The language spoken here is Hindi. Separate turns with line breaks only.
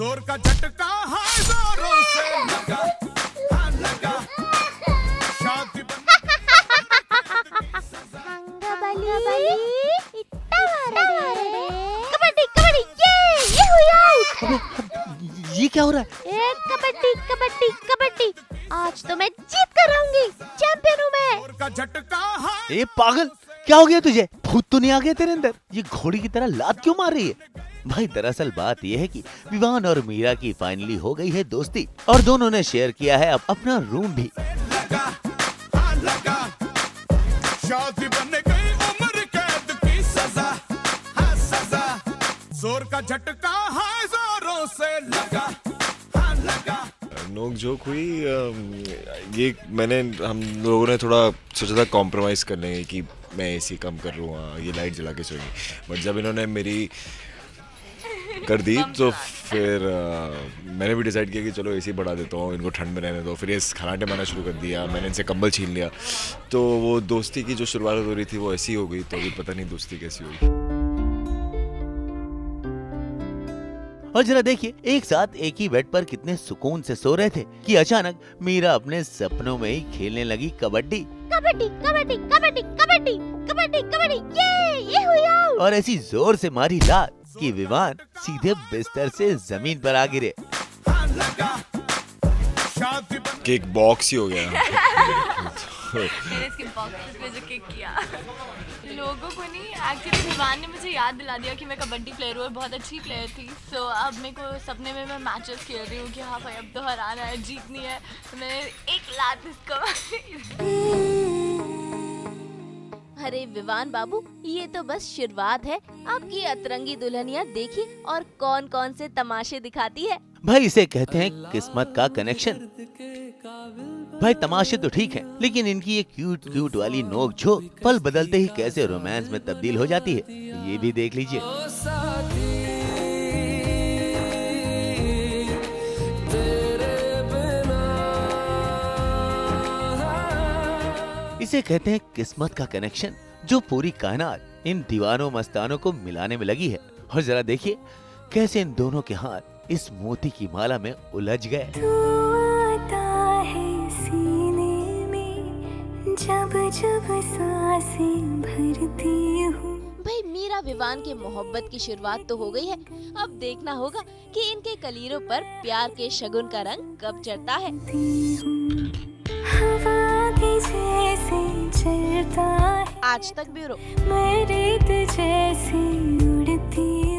ज़ोर का झटका हाँ जोरों से लगा हाँ लगा।
शादी ये क्या हो रहा है?
एक कबड्डी कबड्डी कबड्डी। आज तो मैं जीत कर रहूँगी चैंपियन हूँ मैं।
का झटका हाँ, ए पागल क्या हो गया तुझे? भूत तो नहीं आ गया तेरे अंदर? ये घोड़ी की तरह लात क्यों मार रही है? भाई दरअसल बात यह है कि विवान और मीरा की फाइनली हो गई है दोस्ती और दोनों ने शेयर किया है अब अपना रूम भी।
लगा हाँ लगा। शादी बन गई उम्र कैद की सजा हाँ सजा। ज़ोर का झटका हाँ जोरों से लगा हाँ लगा।
नोक झोंक हुई ये मैंने हम लोगों ने थोड़ा सोचा था कॉम्प्रोमाइज़ करने की मैं एसी कम कर लूँगा ये लाइट जला के सोएँगे। बट जब इन्होंने मेरी कर दी तो फिर अ, मैंने भी डिसाइड किया कि चलो एसी बढ़ा देता हूँ इनको ठंड में रहने दो। फिर ये खराटे मारना शुरू कर दिया मैंने इनसे कंबल छीन लिया। तो वो दोस्ती की जो शुरुआत हो रही थी वो ऐसी हो गई तो अभी पता नहीं दोस्ती कैसी होगी।
और जरा देखिए एक साथ एक ही बेड पर कितने सुकून से सो रहे थे कि अचानक मीरा अपने सपनों में ही खेलने लगी कबड्डी।
कबड्डी कबड्डी कबड्डी कबड्डी कबड्डी कबड्डी ये ये हुई
और ऐसी ज़ोर से मारी लात। कि विमान सीधे बिस्तर से ज़मीन पर आ गिरे।
लगा शादी बन
कि एक बॉक्स ही हो गया।
मैंने इसके बॉक्सेस पे जो किक किया। लोगों को नहीं एक्चुअली विवान ने मुझे याद दिला दिया कि मैं कबड्डी प्लेयर हूँ और बहुत अच्छी प्लेयर थी। सो अब मेरे को सपने में मैं मैचेस खेल रही हूँ कि हाँ भाई अब तो हराना है जीतनी है। तो मैंने एक लात इसको
अरे विवान बाबू, ये तो बस शुरुआत है। आपकी अतरंगी दुल्हनिया देखी और कौन कौन से तमाशे दिखाती है?
भाई, इसे कहते हैं किस्मत का कनेक्शन भाई, तमाशे तो ठीक है, लेकिन इनकी ये क्यूट क्यूट वाली नोक झोंक पल बदलते ही कैसे रोमांस में तब्दील हो जाती है, ये भी देख लीजिए। इसे कहते हैं किस्मत का कनेक्शन जो पूरी कायनात इन दीवानों मस्तानों को मिलाने में लगी है। और जरा देखिए कैसे इन दोनों के हाथ इस मोती की माला में उलझ गए।
आता है सीने में जब जब साँसें भरती हूँ।
भाई मीरा विवान के मोहब्बत की शुरुआत तो हो गई है। अब देखना होगा कि इनके कलीरों पर प्यार के शगुन का रंग कब चढ़ता है। आज तक ब्यूरो।
मेरी तुझे जैसी उड़ती